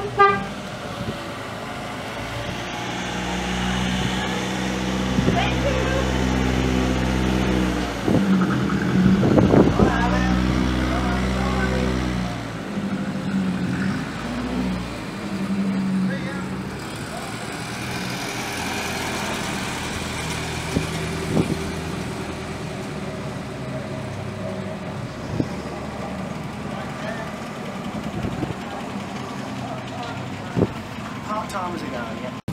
Part timers are going, yeah.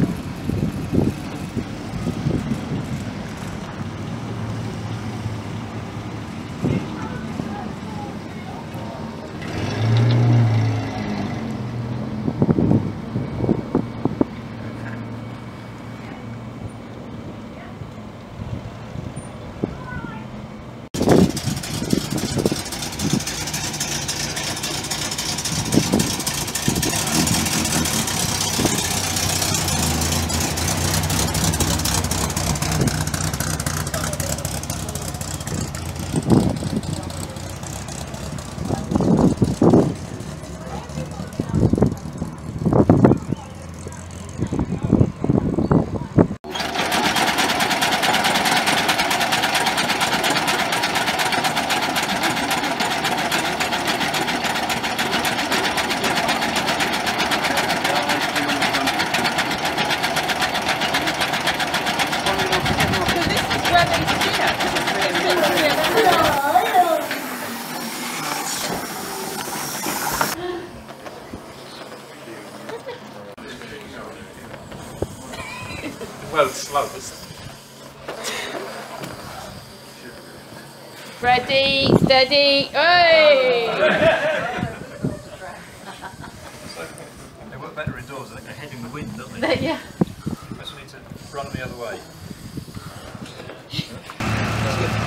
Well, slowest. Ready, steady, hey! They work better indoors, I think they're heading the wind, don't they? yeah. Just need to run the other way. 違う。